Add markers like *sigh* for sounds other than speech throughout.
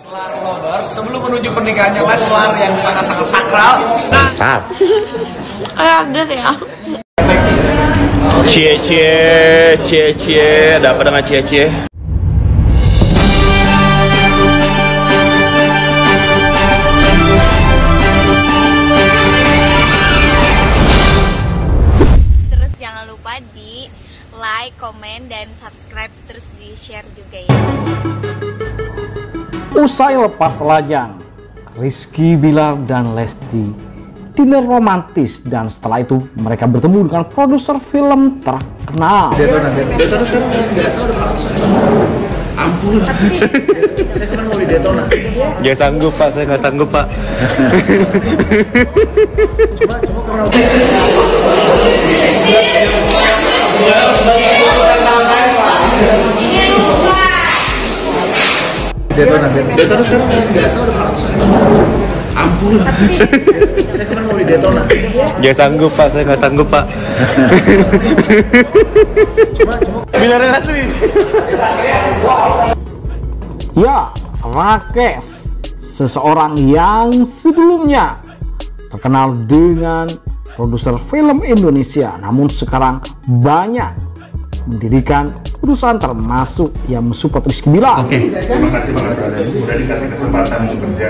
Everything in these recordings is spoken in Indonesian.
Leslar Lovers sebelum menuju pernikahannya Leslar yang sangat-sangat sakral. Nah, ada ya Cie cie cie cie. Ada apa dengan cie cie? terus jangan lupa di like komen dan subscribe terus di share juga ya Usai lepas lajang, Rizky Bilar dan Lesti dinner romantis dan setelah itu mereka bertemu dengan produser film terkenal. Gak *laughs* sanggup pak, saya nggak sanggup pak. Daytona sekarang biasa udah 400 Ampun. Saya kemarin mau di Daytona. Gak sanggup pak, saya nggak sanggup pak. Bilarin asli. Ya, Rakes, seseorang yang sebelumnya terkenal dengan produser film Indonesia, namun sekarang banyak mendirikan perusahaan termasuk yang mensupport Rizky Bilar. Terima kasih banget brother. Udah dikasih kesempatan untuk kerja.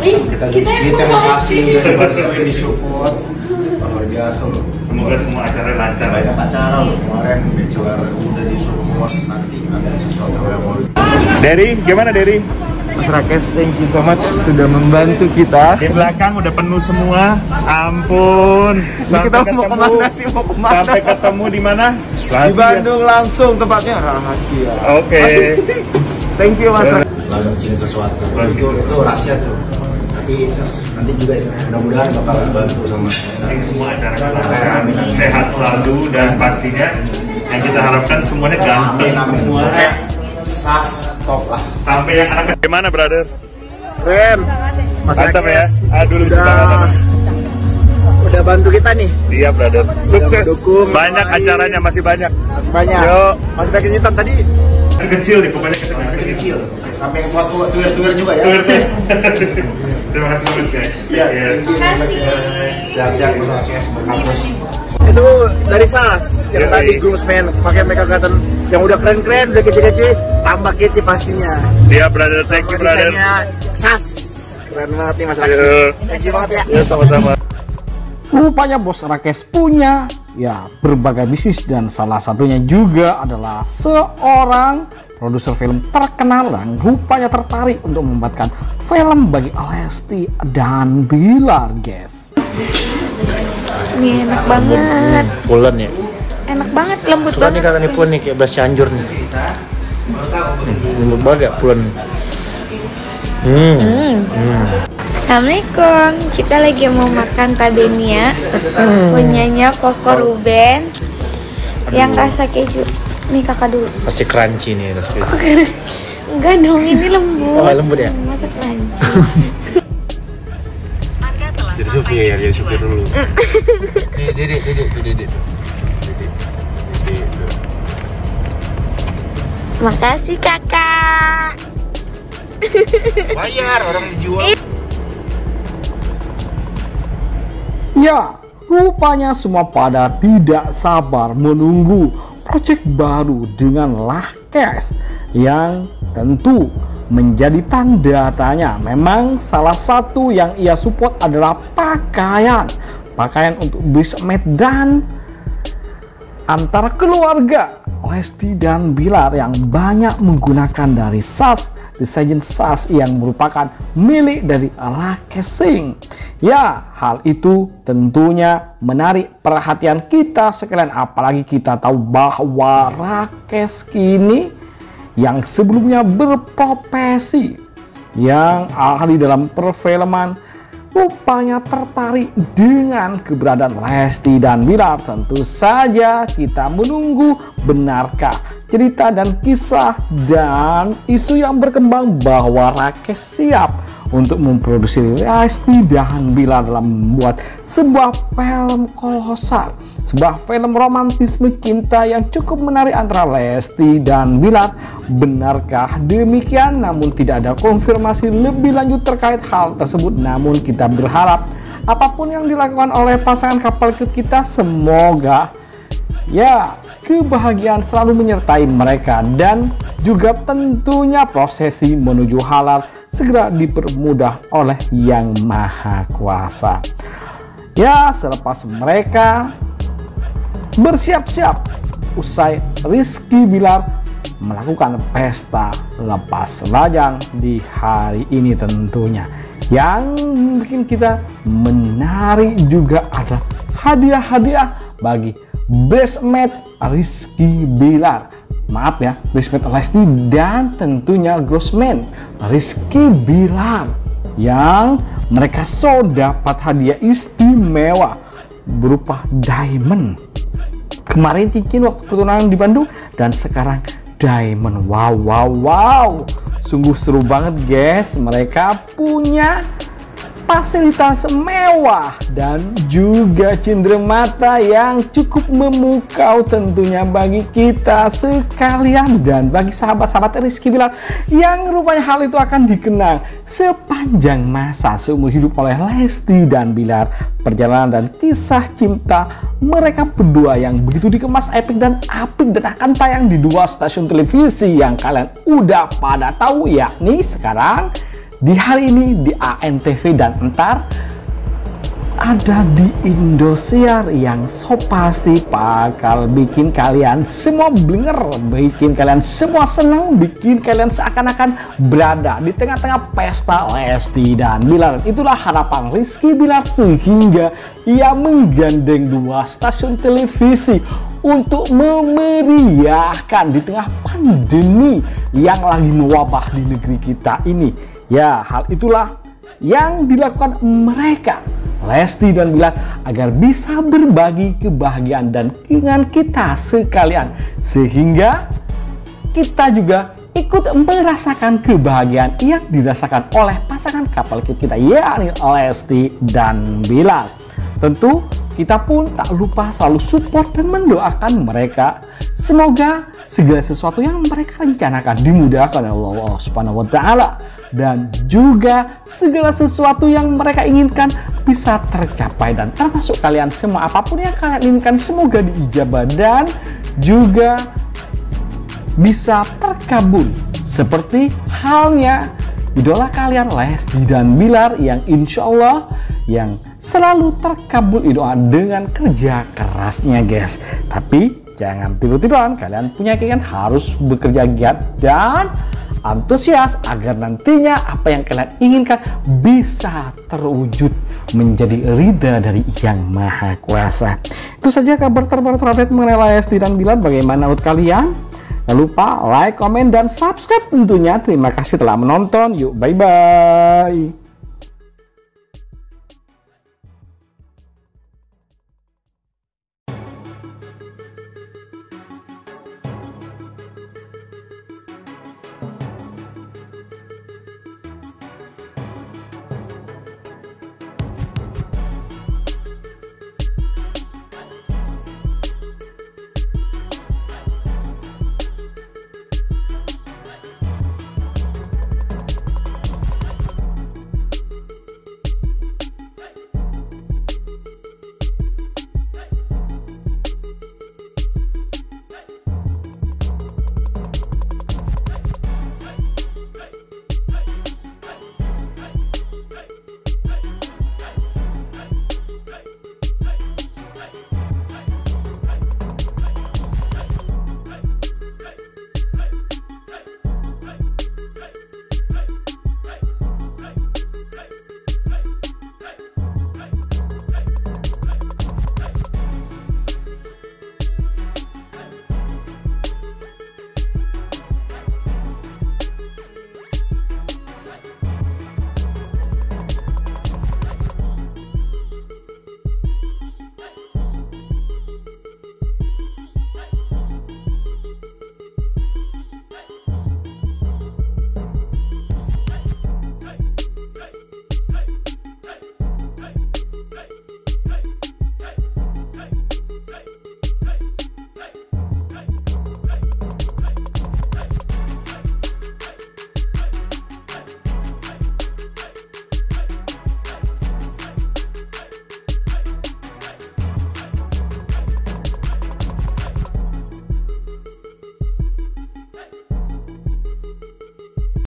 Kita ini terima kasih udah dibantuin disupport. Luar biasa loh. Semoga semua acara lancar. Banyak acara loh kemarin Becular udah disupport nanti ada sesuatu yang mau Derry, gimana Derry? Mas Rakes, thank you so much sudah membantu kita. Di belakang udah penuh semua. Ampun. Sampai kita mau ke mana sih? Mau ke mana? Sampai ketemu di mana? Di. Bandung langsung tempatnya rahasia. Oke. *laughs* Thank you Mas selalu bikin sesuatu. Itu itu rahasia tuh. Tapi nanti juga mudah-mudahan bakal dibantu sama semua acara lancar, sehat selalu dan pastinya yang kita harapkan semuanya ganteng semua. sas top lah. Sampai yang anak gimana brother? Keren. Mas Mantap ya. Aduh lucu udah banget. udah bantu kita nih. Siap brother. Sukses. mendukung, Banyak acaranya masih banyak. Masih banyak. Yo. Mas Rakes Hitam tadi Kecil kecil nih pokoknya kecil. Kecil sampai yang tua-tua tuir-tuir juga ya. Tuh, tuh. *laughs* Terima kasih banget guys. Iya. Iya. Sehat-sehat Mas Rakes berkampus. Itu dari SAS yang Yoi. tadi groomsmen pakai makeup curtain yang udah keren-keren udah kece-kece tambah kece pastinya. Siap brother, thank you brother. Desainnya SAS keren banget nih Mas Rakes. Thank you banget ya. Ya sama-sama. Rupanya bos Rakes punya ya berbagai bisnis dan salah satunya juga adalah seorang produser film terkenal dan rupanya tertarik untuk membuatkan film bagi Lesti dan Bilar, guys. Ini enak banget Pulen ya. enak banget lembut Suka nih banget kakak nih pulen nih kayak beras cianjur nih. Lembut banget ya pulen. Hmm. Hmm. Assalamualaikum, kita lagi mau makan tabenia punyanya Koko Ruben yang rasa keju. Nih kakak dulu. Pasti crunchy nih rasanya. Enggak dong, ini lembut. Oh, lembut ya? Masa crunchy. *laughs* Supir ya, jadi supir dulu. Dede, Dede, tuh. Dede tuh. Makasih kakak. Bayar orang dijual. Ya, rupanya semua pada tidak sabar menunggu proyek baru dengan Lahkes yang tentu menjadi tanda tanya. Memang salah satu yang ia support adalah pakaian. Pakaian untuk bridesmaid dan antara keluarga Lesti dan Bilar yang banyak menggunakan dari SAS desain SAS yang merupakan milik dari Lakesing. Ya, hal itu tentunya menarik perhatian kita sekalian apalagi kita tahu bahwa Rakes kini yang sebelumnya berprofesi yang ahli dalam perfilman rupanya tertarik dengan keberadaan Lesti dan Bilar. Tentu saja kita menunggu benarkah cerita dan kisah dan isu yang berkembang bahwa Rakes siap untuk memproduksi Lesti dan Bilar dalam membuat sebuah film kolosal sebuah film romantisme cinta yang cukup menarik antara Lesti dan Bilar. Benarkah demikian? Namun tidak ada konfirmasi lebih lanjut terkait hal tersebut. Namun kita berharap apa pun yang dilakukan oleh pasangan kapal kita semoga ya kebahagiaan selalu menyertai mereka dan juga tentunya prosesi menuju halal segera dipermudah oleh Yang Maha Kuasa. Ya, selepas mereka bersiap-siap. Usai Rizky Bilar melakukan pesta lepas lajang di hari ini tentunya. Yang bikin kita menarik juga ada hadiah-hadiah bagi bestmate Rizky Bilar. Maaf ya bestmate Lesti dan tentunya grossman Rizky Bilar yang mereka so dapat hadiah istimewa berupa diamond kemarin cincin waktu pertunangan di Bandung dan sekarang diamond. Wow wow wow. Sungguh seru banget guys. Mereka punya fasilitas mewah dan juga cenderamata yang cukup memukau tentunya bagi kita sekalian. Dan bagi sahabat-sahabat Rizky Bilar yang rupanya hal itu akan dikenang sepanjang masa seumur hidup oleh Lesti dan Bilar. Perjalanan dan kisah cinta mereka berdua yang begitu dikemas epic dan apik dan akan tayang di dua stasiun televisi yang kalian udah pada tahu yakni sekarang di hari ini di ANTV dan entar ada di Indosiar yang so pasti bakal bikin kalian semua blinger, bikin kalian semua senang, bikin kalian seakan-akan berada di tengah-tengah pesta Lesti dan Bilar. Itulah harapan Rizky Bilar sehingga ia menggandeng dua stasiun televisi untuk memeriahkan di tengah pandemi yang lagi mewabah di negeri kita ini. Ya, hal itulah yang dilakukan mereka Lesti dan Bilar agar bisa berbagi kebahagiaan dan dengan kita sekalian sehingga kita juga ikut merasakan kebahagiaan yang dirasakan oleh pasangan kapal kita yakni Lesti dan Bilar. Tentu kita pun tak lupa selalu support dan mendoakan mereka. Semoga segala sesuatu yang mereka rencanakan dimudahkan oleh Allah Subhanahu wa taala dan juga segala sesuatu yang mereka inginkan bisa tercapai. Dan termasuk kalian semua apa pun yang kalian inginkan semoga diijabah dan juga bisa terkabul. Seperti halnya idola kalian Lesti dan Bilar yang insya Allah yang selalu terkabul doa dengan kerja kerasnya guys. Tapi jangan tidur-tiduran kalian punya keinginan harus bekerja giat dan antusias agar nantinya apa yang kalian inginkan bisa terwujud menjadi ridha dari Yang Maha Kuasa. Itu saja kabar terbaru terupdate mengenai Lesti dan. Bagaimana menurut kalian? Jangan lupa like, komen, dan subscribe tentunya. Terima kasih telah menonton. Yuk, bye-bye.